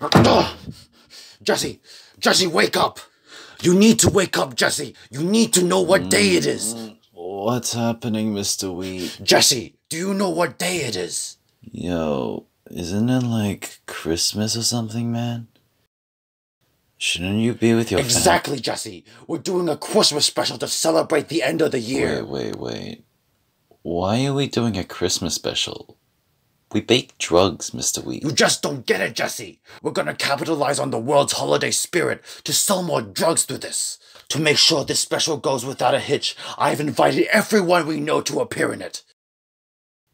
Jesse, Jesse, wake up! You need to wake up, Jesse. You need to know what day it is. What's happening, Mr. Wheat? Jesse, do you know what day it is? Yo, isn't it like Christmas or something, man? Shouldn't you be with your Exactly, Jesse. We're doing a Christmas special to celebrate the end of the year. Wait, wait, wait. Why are we doing a Christmas special? We bake drugs, Mr. Wheat. You just don't get it, Jesse. We're gonna capitalize on the world's holiday spirit to sell more drugs through this. To make sure this special goes without a hitch, I've invited everyone we know to appear in it.